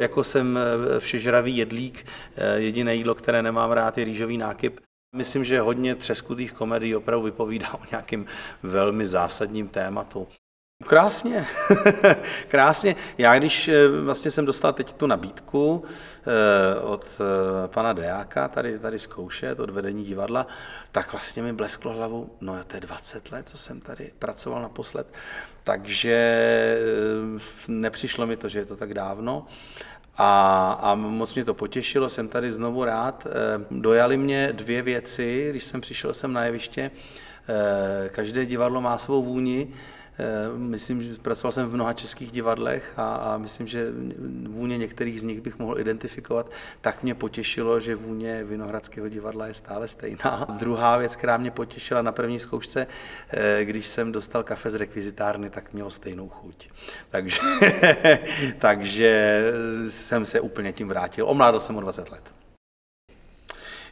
Jako jsem všežravý jedlík, jediné jídlo, které nemám rád, je rýžový nákyp. Myslím, že hodně třeskutých komedií opravdu vypovídá o nějakým velmi zásadním tématu. Krásně, krásně. Já když eh, vlastně jsem dostal teď tu nabídku eh, od eh, pana Dejáka tady, tady zkoušet, od vedení divadla, tak vlastně mi blesklo hlavou, no to je 20 let, co jsem tady pracoval naposled, takže nepřišlo mi to, že je to tak dávno. A, a moc mě to potěšilo, jsem tady znovu rád. Dojali mě dvě věci, když jsem přišel sem na jeviště. Každé divadlo má svou vůni. Eh, myslím, že pracoval jsem v mnoha českých divadlech a, a myslím, že vůně některých z nich bych mohl identifikovat. Tak mě potěšilo, že vůně Vinohradského divadla je stále stejná. Druhá věc, která mě potěšila na první zkoušce, eh, když jsem dostal kafe z rekvizitárny, tak mělo stejnou chuť. Takže, takže jsem se úplně tím vrátil. Omládl jsem o 20 let.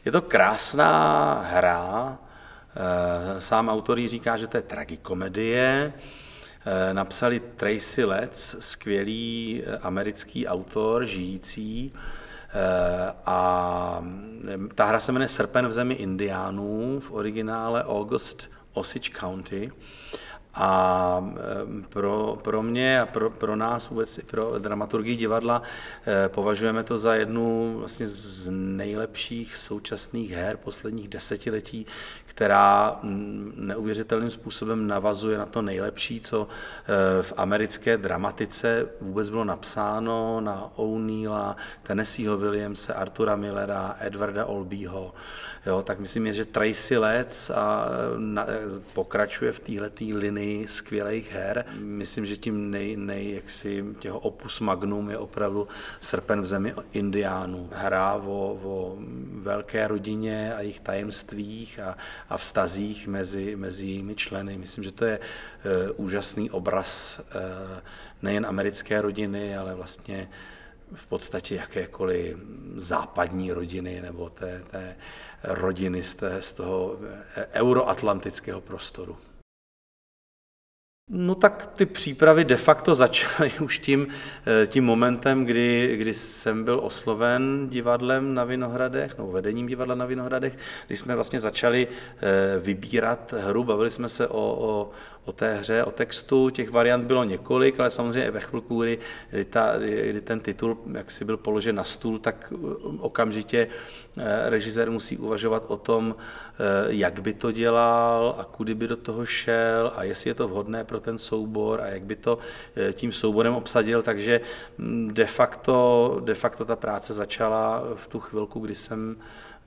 Je to krásná hra, sám autor říká, že to je tragikomedie. Eh, napsali Tracy Letts, skvělý eh, americký autor, žijící. A ta hra se jmenuje Srpen v zemi indiánů, v originále August Osage County. A pro, pro mě a pro, pro nás vůbec, pro dramaturgii divadla, považujeme to za jednu vlastně z nejlepších současných her posledních desetiletí, která neuvěřitelným způsobem navazuje na to nejlepší, co eh, v americké dramatice vůbec bylo napsáno na O'Neilla, Tennesseeho Williamse, Artura Millera, Edwarda Olbyho. Jo, tak myslím, že Tracy Letts a na, pokračuje v této linii skvělých her. Myslím, že tím nej, nej jaksi, těho opus magnum je opravdu Srpen v zemi indiánů. Hra o, o velké rodině a jejich tajemstvích a, a vztazích mezi, mezi jejími členy. Myslím, že to je uh, úžasný obraz uh, nejen americké rodiny, ale vlastně v podstatě jakékoliv západní rodiny nebo té, té rodiny z, té, z toho euroatlantického prostoru. No tak ty přípravy de facto začaly už tím, eh, tím momentem, kdy, kdy jsem byl osloven divadlem na Vinohradech, no vedením divadla na Vinohradech, kdy jsme vlastně začali eh, vybírat hru, bavili jsme se o, o, o té hře, o textu, těch variant bylo několik, ale samozřejmě ve chvilku, kdy, ta, kdy ten titul jak si byl položen na stůl, tak okamžitě eh, režisér musí uvažovat o tom, jak by to dělal a kudy by do toho šel a jestli je to vhodné pro ten soubor a jak by to eh, tím souborem obsadil, takže mm, de facto, de facto ta práce začala v tu chvilku, kdy jsem,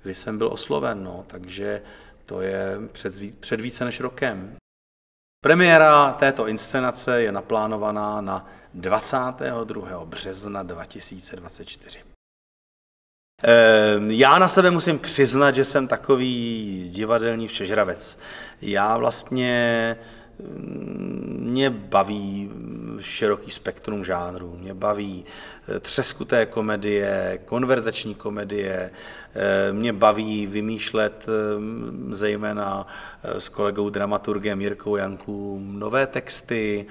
kdy jsem byl osloven, no, takže to je před, před více než rokem. Premiéra této inscenace je naplánovaná na 22. března 2024. Ehm, já na sebe musím přiznat, že jsem takový divadelní všežravec. Já vlastně mě baví široký spektrum žánrů. Mě baví eh, třeskuté komedie, konverzační komedie, eh, mě baví vymýšlet eh, zejména s kolegou dramaturgem Jirkou Janku nové texty,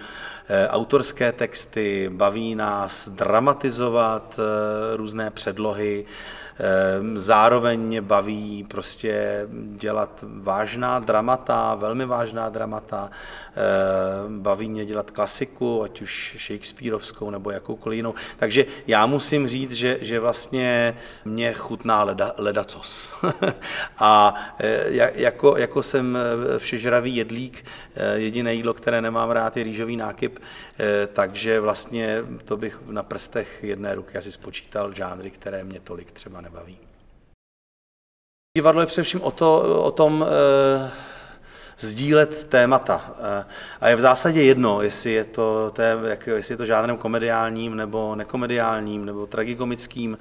autorské texty, baví nás dramatizovat různé předlohy, zároveň mě baví prostě dělat vážná dramata, velmi vážná dramata. Baví mě dělat klasiku, ať už Shakespeareovskou nebo jakoukoliv jinou. Takže já musím říct, že, že vlastně mě chutná leda, ledacos. A e, jako, jako jsem e, všežravý jedlík, e, jediné jídlo, které nemám rád, je rýžový nákyp, takže vlastně to bych na prstech jedné ruky asi spočítal žánry, které mě tolik třeba nebaví. Divadlo je především o, to, o tom sdílet témata. E, a je v zásadě jedno, jestli je to, té, jak, jestli je to žánrem komediálním nebo nekomediálním nebo tragikomickým.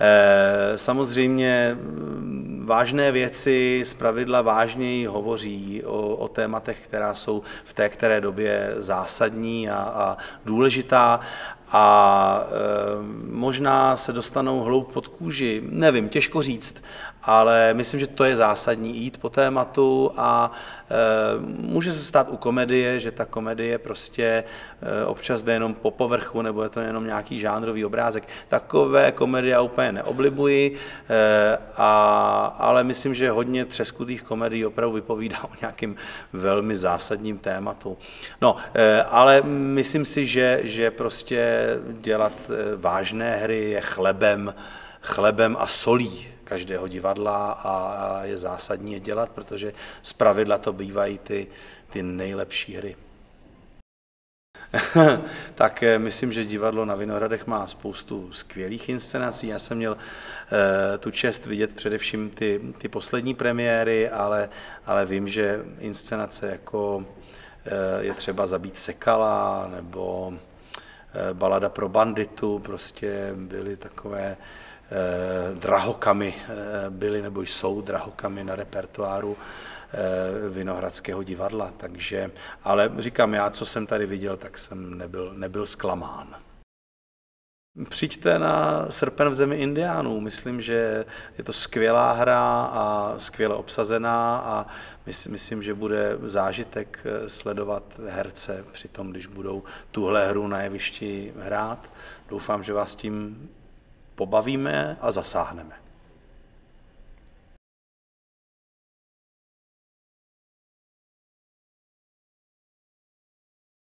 E, samozřejmě mm, vážné věci z pravidla vážněji hovoří o, o tématech, která jsou v té které době zásadní a, a důležitá a e, možná se dostanou hloub pod kůži, nevím, těžko říct, ale myslím, že to je zásadní jít po tématu a e, může se stát u komedie, že ta komedie prostě e, občas jde jenom po povrchu nebo je to jenom nějaký žánrový obrázek. Takové komedie úplně neoblibuji, e, a, ale myslím, že hodně třeskutých komedií opravdu vypovídá o nějakým velmi zásadním tématu. No, ale myslím si, že, že prostě dělat eh, vážné hry je chlebem, chlebem a solí každého divadla a je zásadní je dělat, protože z pravidla to bývají ty, ty nejlepší hry. tak eh, myslím, že divadlo na Vinohradech má spoustu skvělých inscenací. Já jsem měl uh, tu čest vidět především ty, ty poslední premiéry, ale, ale vím, že inscenace jako uh, je třeba zabít Sekala nebo Eh, balada pro banditu, prostě byly takové eh, drahokamy, eh, byly nebo jsou drahokamy na repertoáru Vinohradského divadla. Takže, ale říkám, já, co jsem tady viděl, tak jsem nebyl, nebyl zklamán. Přijďte na Srpen v zemi Indiánů. Myslím, že je to skvělá hra a skvěle obsazená a myslím, že bude zážitek eh, sledovat herce při tom, když budou tuhle hru na jevišti hrát. Doufám, že vás tím pobavíme a zasáhneme.